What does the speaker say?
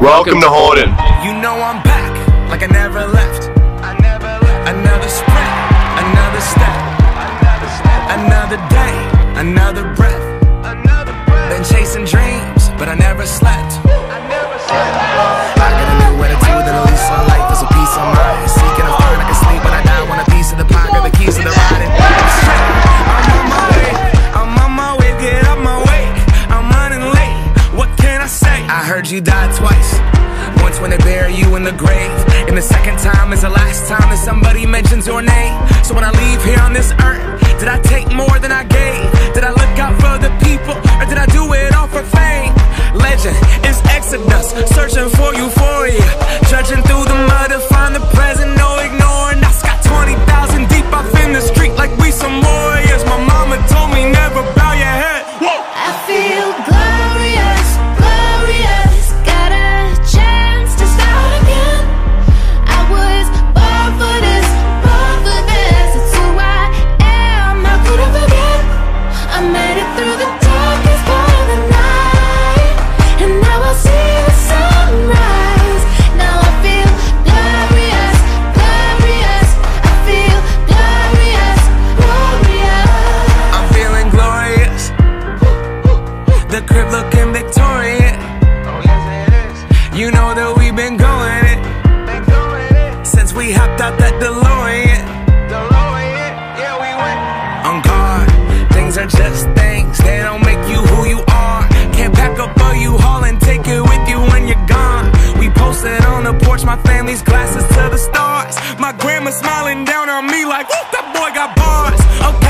Welcome to Hordern. You know I'm back, like I never left. I never left. Another sprint, another step, another day, another breath. You in the grave, and the second time is the last time that somebody mentions your name. So when I leave here on this earth, did I take more than I gave? Did I look out for the people, or did I do it all for fame? Legend is Exodus, searching for euphoria, judging through the mud to find the present, looking victorious. Oh, you know that we've been going it since we hopped out that DeLorean. DeLorean, yeah, we went. On guard, things are just things. They don't make you who you are. Can't pack up a U-Haul and take it with you when you're gone. We posted on the porch, my family's glasses to the stars. My grandma smiling down on me like, that boy got bars. Okay, yes,